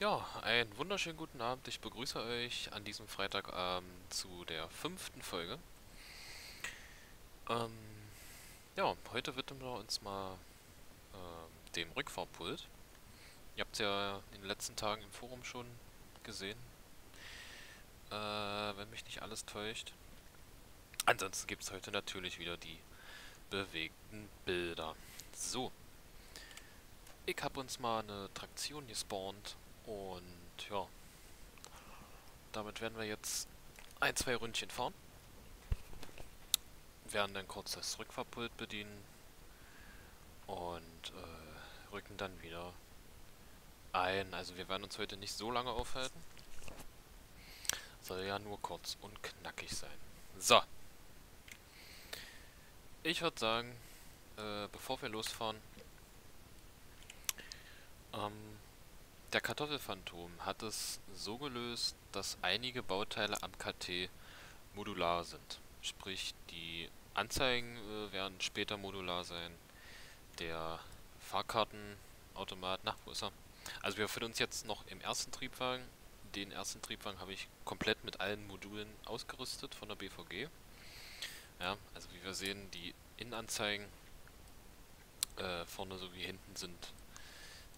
Ja, einen wunderschönen guten Abend. Ich begrüße euch an diesem Freitagabend zu der fünften Folge. Ähm, ja, heute widmen wir uns mal ähm, dem Rückfahrpult. Ihr habt es ja in den letzten Tagen im Forum schon gesehen, äh, wenn mich nicht alles täuscht. Ansonsten gibt es heute natürlich wieder die bewegten Bilder. So. Ich habe uns mal eine Traktion gespawnt und ja, damit werden wir jetzt ein, zwei Ründchen fahren. Werden dann kurz das Rückfahrpult bedienen und äh, rücken dann wieder ein. Also wir werden uns heute nicht so lange aufhalten. Soll ja nur kurz und knackig sein. So. Ich würde sagen, äh, bevor wir losfahren, ähm, der Kartoffelphantom hat es so gelöst, dass einige Bauteile am KT modular sind. Sprich, die Anzeigen äh, werden später modular sein. Der Fahrkartenautomat, na, wo ist er? Also wir befinden uns jetzt noch im ersten Triebwagen. Den ersten Triebwagen habe ich komplett mit allen Modulen ausgerüstet von der BVG. Ja, also wie wir sehen, die Innenanzeigen äh, vorne sowie hinten sind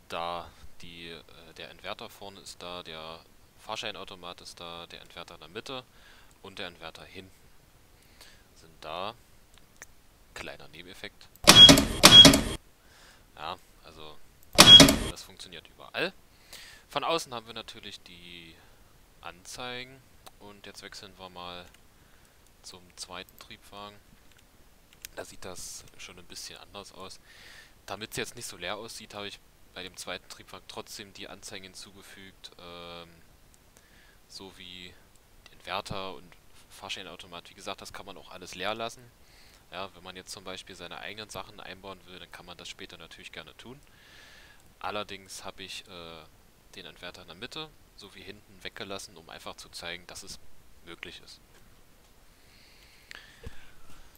da, die, äh, der Entwerter vorne ist da, der Fahrscheinautomat ist da, der Entwerter in der Mitte und der Entwerter hinten sind da. Kleiner Nebeneffekt. Ja, also das funktioniert überall. Von außen haben wir natürlich die Anzeigen und jetzt wechseln wir mal zum zweiten Triebwagen. Da sieht das schon ein bisschen anders aus. Damit es jetzt nicht so leer aussieht, habe ich bei dem zweiten Triebwagen trotzdem die Anzeigen hinzugefügt, ähm, sowie den Wärter und Fahrscheinautomat. Wie gesagt, das kann man auch alles leer lassen. Ja, wenn man jetzt zum Beispiel seine eigenen Sachen einbauen will, dann kann man das später natürlich gerne tun. Allerdings habe ich äh, den Entwerter in der Mitte sowie hinten weggelassen, um einfach zu zeigen, dass es möglich ist.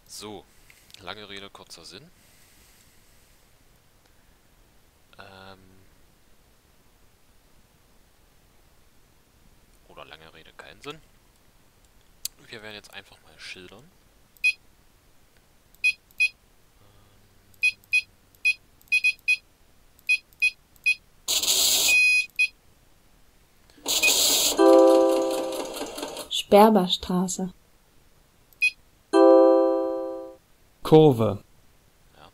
So, Lange Rede, kurzer Sinn. Ähm oder lange Rede, keinen Sinn. Wir werden jetzt einfach mal schildern. Sperberstraße Kurve. Ja.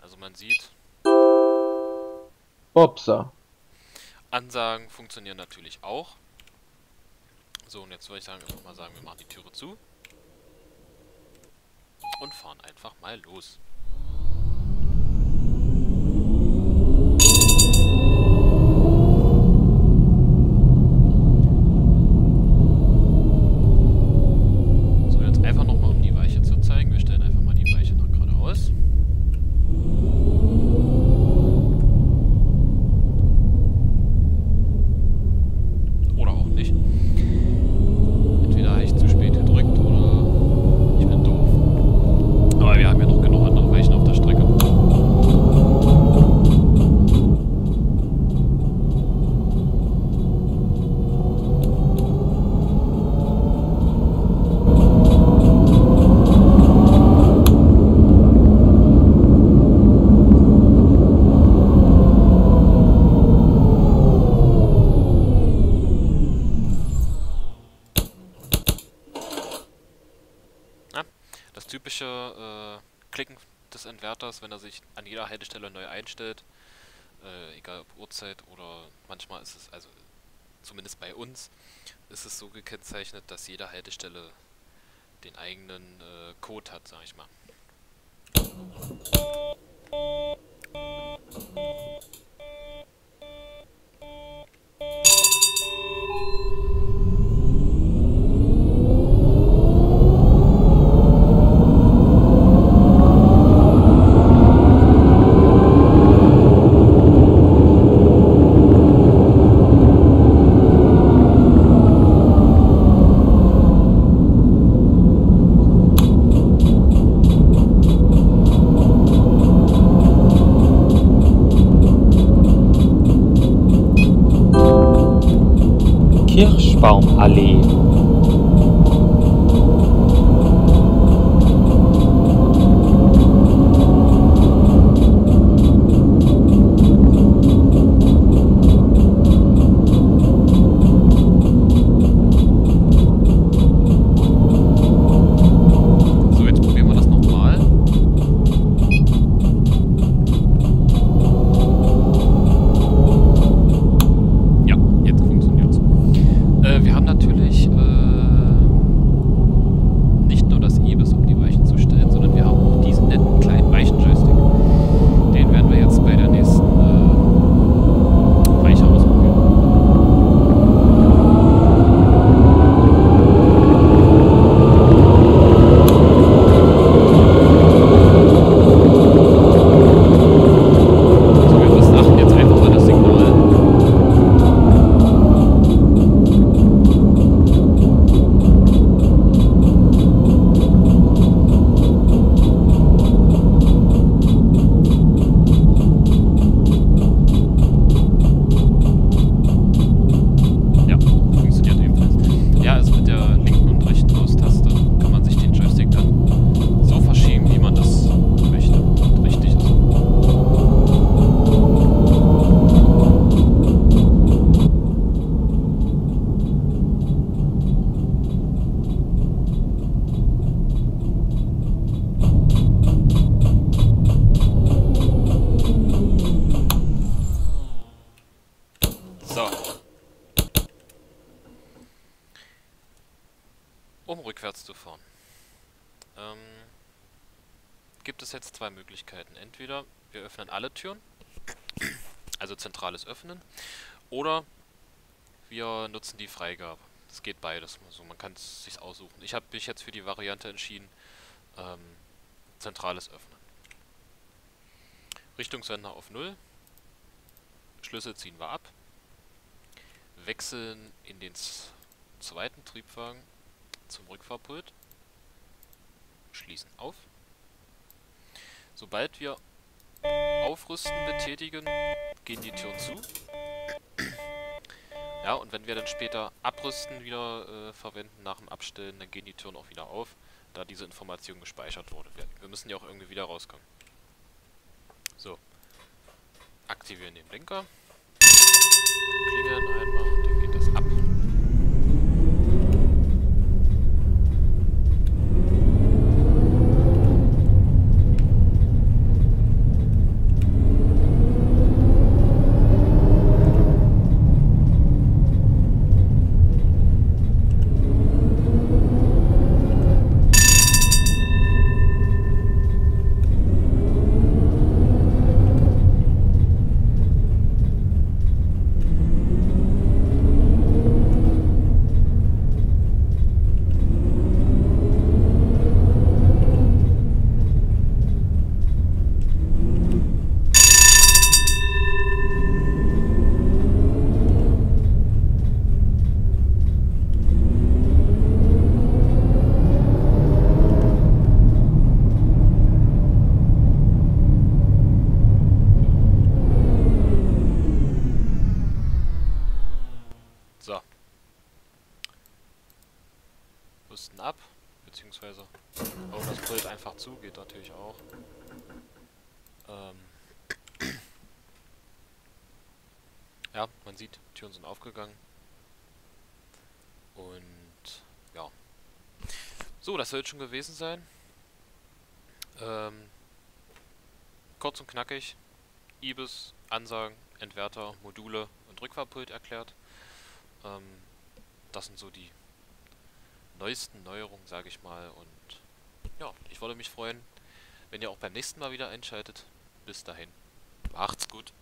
Also man sieht, Upsa. Ansagen funktionieren natürlich auch. So, und jetzt würde ich sagen, einfach mal sagen, wir machen die Türe zu. Und fahren einfach mal los. So, jetzt einfach nochmal, um die Weiche zu zeigen. Wir stellen einfach mal die Weiche nach geradeaus. Oder auch nicht. Entweder habe ich zu spät gedrückt oder ich bin doof. Aber wir haben ja noch genug andere Weichen auf der Strecke. Das typische äh, Klicken des Entwerters, wenn er sich an jeder Haltestelle neu einstellt, äh, egal ob Uhrzeit oder manchmal ist es, also zumindest bei uns, ist es so gekennzeichnet, dass jede Haltestelle den eigenen äh, Code hat, sag ich mal. Kirschbaumallee. So, jetzt probieren wir das nochmal. Ja, jetzt funktioniert's. Äh, wir haben natürlich äh, nicht nur das Ibis, um die Weichen zu stellen, sondern wir haben auch diesen netten kleinen Weichenjoystick. Den werden wir jetzt bei der nächsten äh, Weiche ausprobieren. So, wir missachten jetzt einfach mal das Signal. Ja, funktioniert ebenfalls. Ja, also mit der linken und rechten Maustaste kann man sich den Joystick dann so verschieben, wie man das möchte und richtig ist. So. Um rückwärts zu fahren. Ähm, gibt es jetzt zwei Möglichkeiten. Entweder wir öffnen alle Türen, also zentrales Öffnen, oder wir nutzen die Freigabe. Das geht beides. Also man kann es sich aussuchen. Ich habe mich jetzt für die Variante entschieden, ähm, zentrales Öffnen. Richtungssender auf 0. Schlüssel ziehen wir ab. Wechseln in den zweiten Triebwagen zum Rückfahrpult. Schließen auf. Sobald wir Aufrüsten betätigen, gehen die Türen zu. Ja, und wenn wir dann später Abrüsten wieder äh, verwenden nach dem Abstellen, dann gehen die Türen auch wieder auf, da diese Information gespeichert wurde. Wir, wir müssen ja auch irgendwie wieder rauskommen. So. Aktivieren den Blinker. Klingeln einmal und dann geht das ab. So. Rüsten ab, beziehungsweise bauen das Pult einfach zu, geht natürlich auch. Ähm. Ja, man sieht, Türen sind aufgegangen. Und ja. So, das soll es schon gewesen sein. Ähm, kurz und knackig. Ibis, Ansagen, Entwerter, Module und Rückfahrpult erklärt. Ähm, das sind so die neuesten Neuerungen, sage ich mal. Und ja, ich würde mich freuen, wenn ihr auch beim nächsten Mal wieder einschaltet. Bis dahin. Macht's gut.